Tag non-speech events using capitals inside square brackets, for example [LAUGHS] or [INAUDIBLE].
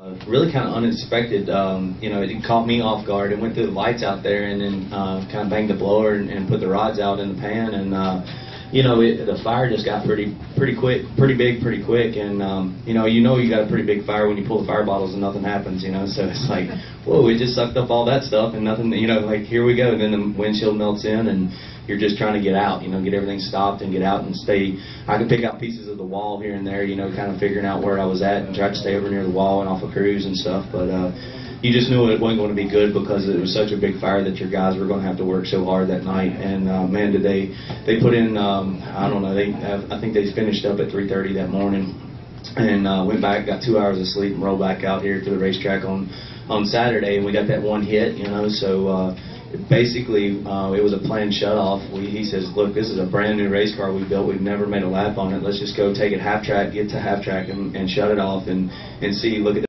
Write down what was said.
Uh, really kind of unexpected. Um, you know, it caught me off guard. It went through the lights out there and then uh, kind of banged the blower and, and put the rods out in the pan. And uh, you know, it, the fire just got pretty pretty quick, pretty big, pretty quick. And um, you know, you know, you got a pretty big fire when you pull the fire bottles and nothing happens. You know, so it's like, [LAUGHS] whoa, it just sucked up all that stuff and nothing. You know, like here we go. And then the windshield melts in and you're just trying to get out, you know, get everything stopped and get out and stay. I could pick out pieces of the wall here and there, you know, kind of figuring out where I was at and try to stay over near the wall and off of crews and stuff. But uh, you just knew it wasn't going to be good because it was such a big fire that your guys were going to have to work so hard that night. And uh, man, did they they put in? Um, I don't know. They have, I think they finished up at 3:30 that morning and uh, went back, got two hours of sleep, and rolled back out here to the racetrack on on Saturday, and we got that one hit, you know. So uh, basically, uh, it was a planned shutoff. We, he says, "Look, this is a brand new race car we built. We've never made a lap on it. Let's just go take it half track, get to half track, and, and shut it off, and and see. Look at."